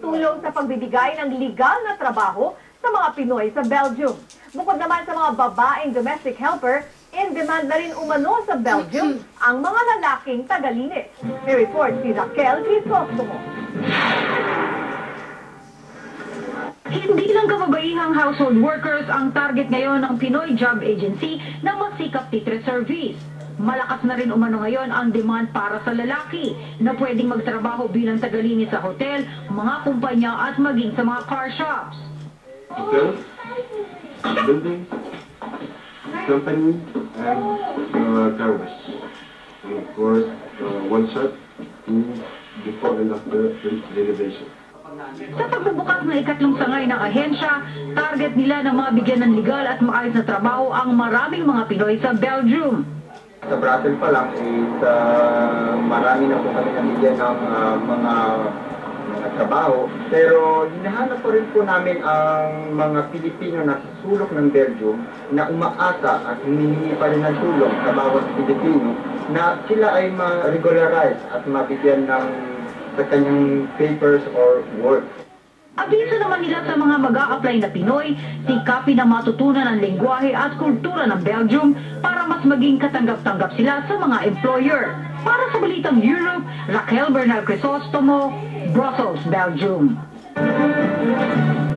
tumutulong sa pagbibigay ng legal na trabaho sa mga Pinoy sa Belgium. Bukod naman sa mga babaeng domestic helper, in demand na rin umano sa Belgium ang mga lalaking tagalinis. May report si Raquel Crisostomo. Hindi lang kababaihang household workers ang target ngayon ng Pinoy Job Agency ng Masikap Titre Service. Malakas na rin umano ngayon ang demand para sa lalaki na pwedeng magtrabaho bilang tagalinis sa hotel, mga kumpanya at maging sa mga car shops. hotels, buildings, company, and uh, car wash. And of course, uh, one shot to before and after renovation. Sa pagbubukas ng ikatlong sangay ng ahensya, target nila na mabigyan ng legal at maayos na trabaho ang maraming mga Pinoy sa Belgium. Sa Brussels pa lang is uh, marami na po kami nabigyan ng uh, mga mga trabaho. Pero hinahanap po rin po namin ang mga Pilipino na sulok ng Belgium na umaasa at humihingi pa rin ng tulong sa bawat Pilipino na sila ay ma-regularize at mabigyan ng sa kanyang papers or work. Abiso naman nila sa mga mag apply na Pinoy, sikapin na matutunan ang lengguwahe at kultura ng Belgium para mas maging katanggap-tanggap sila sa mga employer. Para sa Balitang Europe, Raquel Bernal Crisostomo, Brussels, Belgium.